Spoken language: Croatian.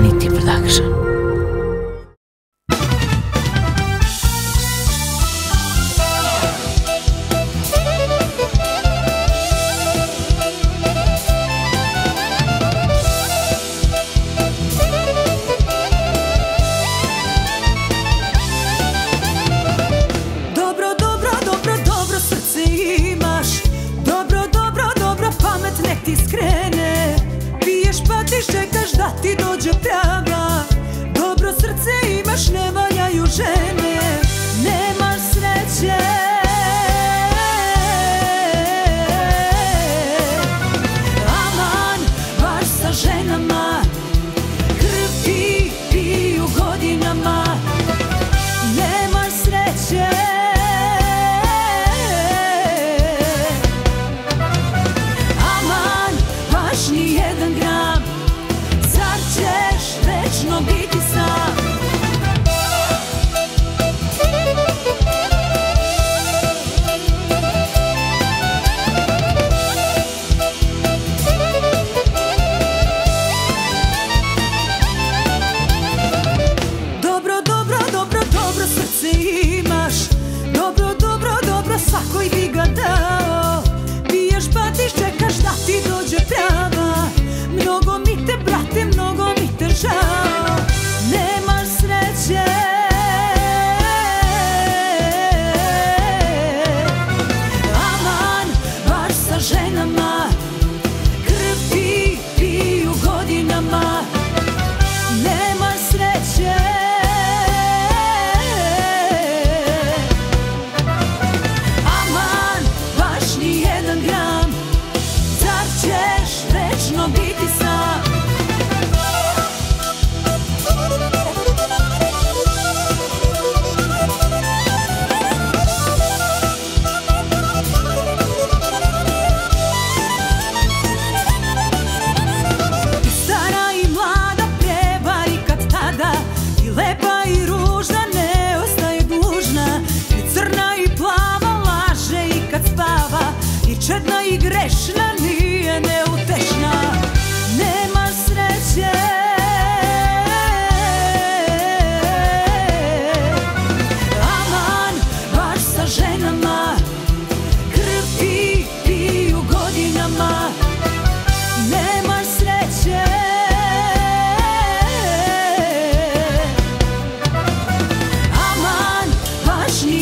Infinity Production. Ti skrene Piješ pa ti da ti mi te brate, mnogo mi te sreće. Aman, baš sa ženama. Krv ti piju godinama. Sreće. Aman, baš ni jedan gram. Biti sam i grešna nije neutešna. Nema sreće. Aman, baš sa ženama. Krv i piju godinama. Nema sreće. Aman, baš nije